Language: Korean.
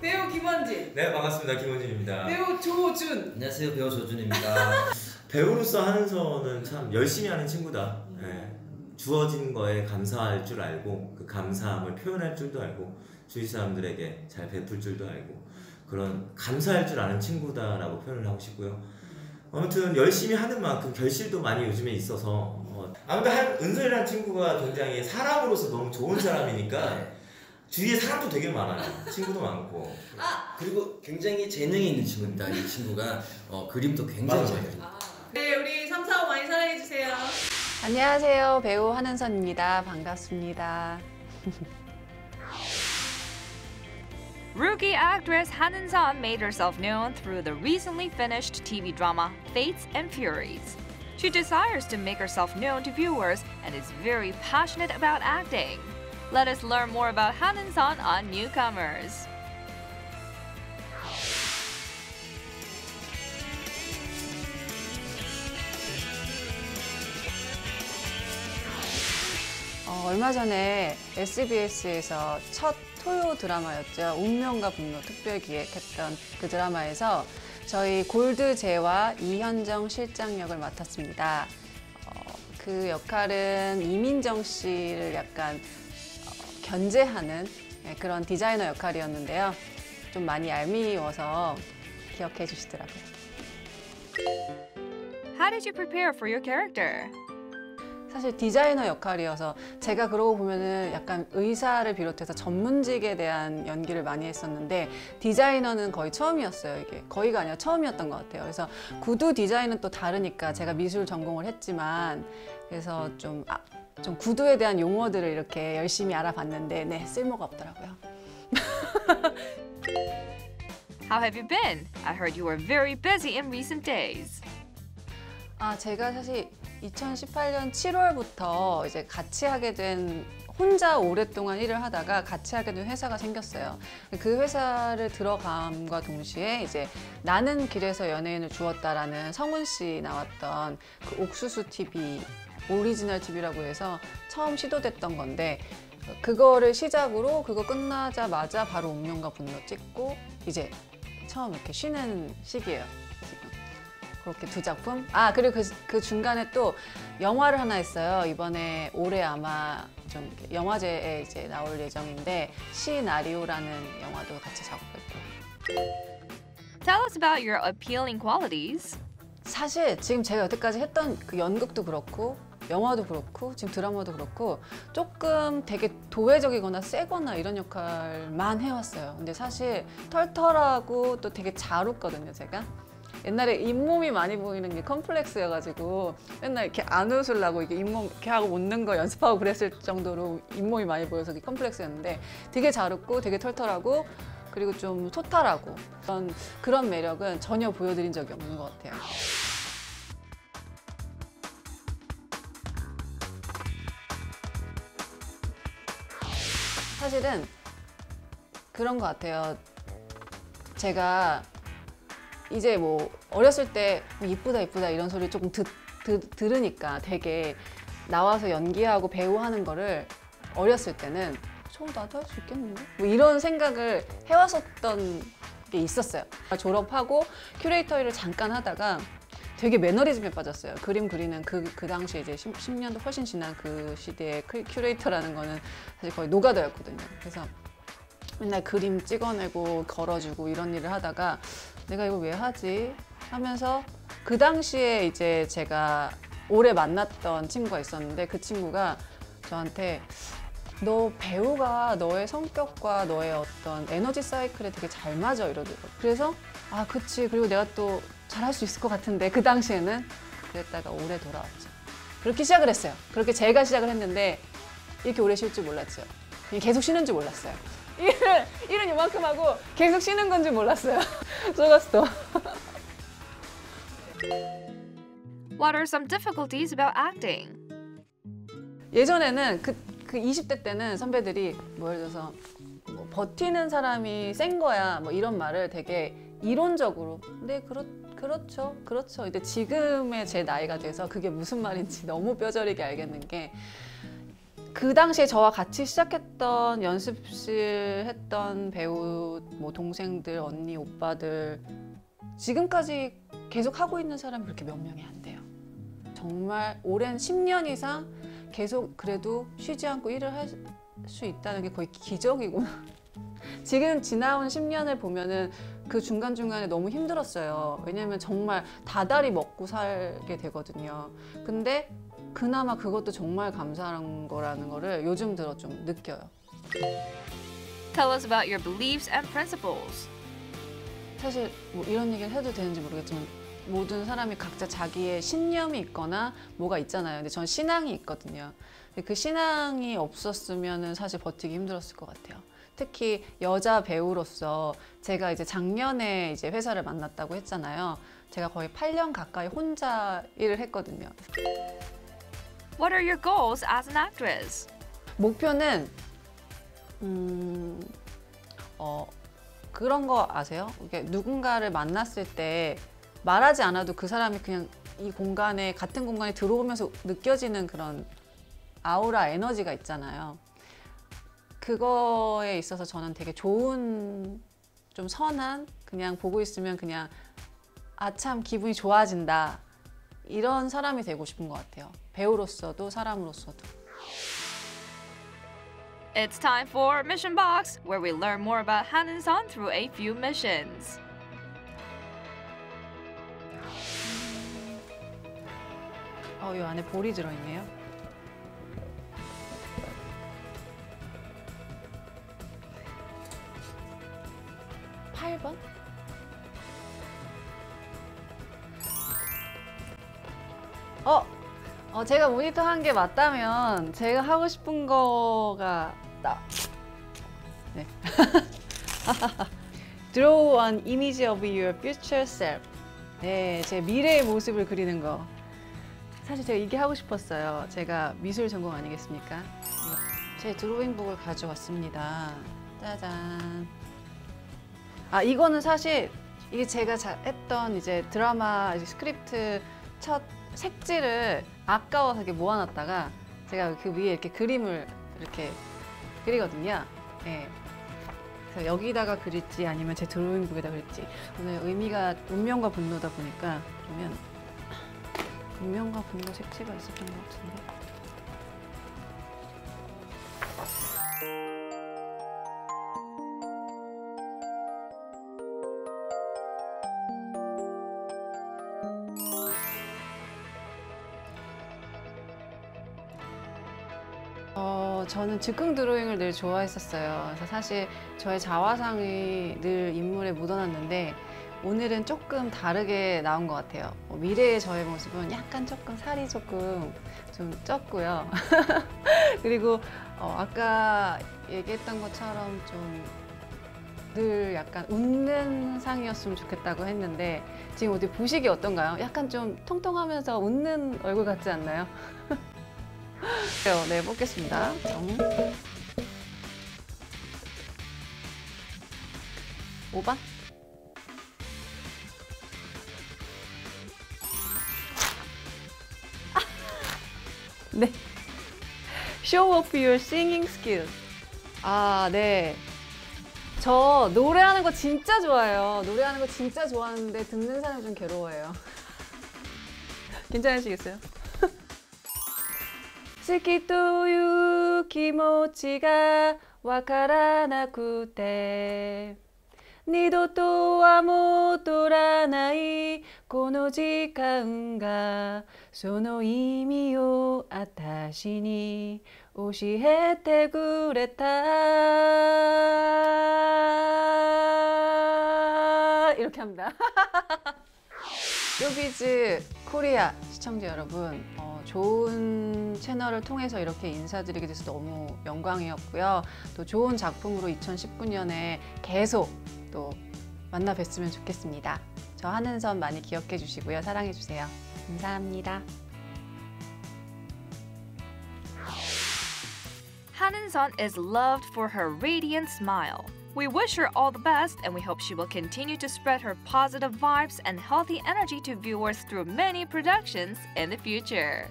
배우 김원진, 네 반갑습니다 김원진입니다. 배우 조준. 안녕하세요 배우 조준입니다. 배우로서 하는서는 참 열심히 하는 친구다. 네. 주어진 거에 감사할 줄 알고 그 감사함을 표현할 줄도 알고 주위 사람들에게 잘 베풀 줄도 알고 그런 감사할 줄 아는 친구다라고 표현을 하고 싶고요. 아무튼 열심히 하는 만큼 결실도 많이 요즘에 있어서 어, 아무튼 한 은솔이라는 친구가 굉장히 사람으로서 너무 좋은 사람이니까 주위에 사람도 되게 많아요. 친구도 많고. 그리고 굉장히 재능이 있는 친구입니다. 이 친구가 어, 그림도 굉장히. 잘 그립니다. 아, 네, 우리 삼사오 많이 사랑해 주세요. 안녕하세요. 배우 한은선입니다. 반갑습니다. Rookie actress Han Eun-sun made herself known through the recently finished TV drama Fates and Furies. She desires to make herself known to viewers and is very passionate about acting. Let us learn more about Han Eun-sun on Newcomers. 어, 얼마 전에 SBS에서 첫 토요 드라마였죠. 운명과 분노 특별 기획했던 그 드라마에서 저희 골드제와 이현정 실장 역을 맡았습니다. 어, 그 역할은 이민정 씨를 약간 어, 견제하는 네, 그런 디자이너 역할이었는데요. 좀 많이 얄미워서 기억해 주시더라고요. How did you prepare for your character? 사실 디자이너 역할이어서 제가 그러고 보면은 약간 의사를 비롯해서 전문직에 대한 연기를 많이 했었는데 디자이너는 거의 처음이었어요 이게 거의가 아니라 처음이었던 것 같아요 그래서 구두 디자인은 또 다르니까 제가 미술 전공을 했지만 그래서 좀, 아, 좀 구두에 대한 용어들을 이렇게 열심히 알아봤는데 네 쓸모가 없더라고요 How have you been? I heard you were very busy in recent days. 아, 제가 사실 2018년 7월부터 이제 같이 하게 된 혼자 오랫동안 일을 하다가 같이 하게 된 회사가 생겼어요. 그 회사를 들어감과 동시에 이제 나는 길에서 연예인을 주었다라는 성훈 씨 나왔던 그 옥수수 TV 오리지널 TV라고 해서 처음 시도됐던 건데 그거를 시작으로 그거 끝나자마자 바로 운명과 분노 찍고 이제 처음 이렇게 쉬는 시기예요. 지금. 그렇게 두 작품. 아 그리고 그, 그 중간에 또 영화를 하나 했어요. 이번에 올해 아마 좀 영화제에 이제 나올 예정인데 시나리오라는 영화도 같이 작업했고. Tell us about your appealing qualities. 사실 지금 제가 여태까지 했던 그 연극도 그렇고 영화도 그렇고 지금 드라마도 그렇고 조금 되게 도회적이거나 세거나 이런 역할만 해왔어요. 근데 사실 털털하고 또 되게 잘 웃거든요, 제가. 옛날에 잇몸이 많이 보이는 게 컴플렉스여가지고 맨날 이렇게 안 웃으려고 이게 잇몸 이렇게 하고 웃는 거 연습하고 그랬을 정도로 잇몸이 많이 보여서 그게 컴플렉스였는데 되게 잘 웃고 되게 털털하고 그리고 좀 소탈하고 그런, 그런 매력은 전혀 보여드린 적이 없는 것 같아요. 사실은 그런 것 같아요. 제가 이제 뭐 어렸을 때 이쁘다 이쁘다 이런 소리 조금 듣, 듣, 들으니까 되게 나와서 연기하고 배우하는 거를 어렸을 때는 저 나도 할 수 있겠는데? 뭐 이런 생각을 해왔었던 게 있었어요. 졸업하고 큐레이터 일을 잠깐 하다가 되게 매너리즘에 빠졌어요. 그림 그리는 그, 그 당시 이제 10, 10년도 훨씬 지난 그 시대의 큐- 큐레이터라는 거는 사실 거의 노가다였거든요. 그래서 맨날 그림 찍어내고 걸어주고 이런 일을 하다가 내가 이걸 왜 하지 하면서 그 당시에 이제 제가 오래 만났던 친구가 있었는데 그 친구가 저한테 너 배우가 너의 성격과 너의 어떤 에너지 사이클에 되게 잘 맞아 이러더라고요. 그래서 아 그치 그리고 내가 또 잘할 수 있을 것 같은데 그 당시에는 그랬다가 오래 돌아왔죠. 그렇게 시작을 했어요. 그렇게 제가 시작을 했는데 이렇게 오래 쉴 줄 몰랐죠. 그냥 계속 쉬는 줄 몰랐어요. 일은, 일은 이만큼 하고 계속 쉬는 건 줄 몰랐어요. 속았어. What are some difficulties about acting? 예전에는 그, 그 20대 때는 선배들이 뭐 예를 들어서 뭐 버티는 사람이 센 거야 뭐 이런 말을 되게 이론적으로 네 그렇, 그렇죠 그렇죠 근데 지금의 제 나이가 돼서 그게 무슨 말인지 너무 뼈저리게 알겠는 게 그 당시에 저와 같이 시작했던 연습실 했던 배우 뭐 동생들 언니 오빠들 지금까지 계속 하고 있는 사람이 그렇게 몇 명이 안 돼요. 정말 오랜 10년 이상 계속 그래도 쉬지 않고 일을 할 수 있다는 게 거의 기적이고 지금 지나온 10년을 보면은 그 중간중간에 너무 힘들었어요. 왜냐면 정말 다달이 먹고 살게 되거든요. 근데 그나마 그것도 정말 감사한 거라는 거를 요즘 들어 좀 느껴요. Tell us about your beliefs and principles. 사실 뭐 이런 얘기를 해도 되는지 모르겠지만 모든 사람이 각자 자기의 신념이 있거나 뭐가 있잖아요. 근데 전 신앙이 있거든요. 그 신앙이 없었으면 사실 버티기 힘들었을 것 같아요. 특히 여자 배우로서 제가 이제 작년에 이제 회사를 만났다고 했잖아요. 제가 거의 8년 가까이 혼자 일을 했거든요. What are your goals as an actress? 목표는 음, 어, 그런 거 아세요? 이게 누군가를 만났을 때 말하지 않아도 그 사람이 그냥 이 공간에 같은 공간에 들어오면서 느껴지는 그런 아우라 에너지가 있잖아요. 그거에 있어서 저는 되게 좋은 좀 선한 그냥 보고 있으면 그냥 아 참 기분이 좋아진다 이런 사람이 되고 싶은 것 같아요. 배우로서도 사람으로서도. It's time for Mission Box, where we learn more about Hanun-san through a few missions. 어, 이 안에 볼이 들어있네요. 제가 모니터 한 게 맞다면 제가 하고 싶은 거가 나. 네. Draw an image of your future self. 네, 제 미래의 모습을 그리는 거. 사실 제가 이게 하고 싶었어요. 제가 미술 전공 아니겠습니까? 제 드로잉북을 가져왔습니다. 짜잔. 아 이거는 사실 이게 제가 자- 했던 이제 드라마 스크립트 첫 색지를 아까워서 이렇게 모아놨다가 제가 그 위에 이렇게 그림을 이렇게 그리거든요. 예. 그래서 여기다가 그릴지 아니면 제 드로잉북에다 그릴지 오늘 의미가 운명과 분노다 보니까 그러면 운명과 분노 색채가 있었던 것 같은데. 어, 저는 즉흥 드로잉을 늘 좋아했었어요. 그래서 사실 저의 자화상이 늘 인물에 묻어났는데 오늘은 조금 다르게 나온 것 같아요. 어, 미래의 저의 모습은 약간 조금 살이 조금 좀 쪘고요. 그리고 어, 아까 얘기했던 것처럼 좀 늘 약간 웃는 상이었으면 좋겠다고 했는데 지금 어디 보시기 어떤가요? 약간 좀 통통하면서 웃는 얼굴 같지 않나요? 그래요. 네, 뽑겠습니다. 정. 5번? 네. Show off your singing skills. 아, 네. 저 노래하는 거 진짜 좋아해요. 노래하는 거 진짜 좋아하는데 듣는 사람이 좀 괴로워해요. 괜찮으시겠어요? 好きという気持ちがわからなくて二度とは戻らないこの時間がその意味を私に教えてくれた 이렇게 합니다. 쇼비즈 코리아 시청자 여러분, 어, 좋은 채널을 통해서 이렇게 인사드리게 돼서 너무 영광이었고요. 또 좋은 작품으로 2019년에 계속 또 만나 뵀으면 좋겠습니다. 저 하는선 많이 기억해 주시고요. 사랑해 주세요. 감사합니다. Hanun-san is loved for her radiant smile. We wish her all the best and we hope she will continue to spread her positive vibes and healthy energy to viewers through many productions in the future.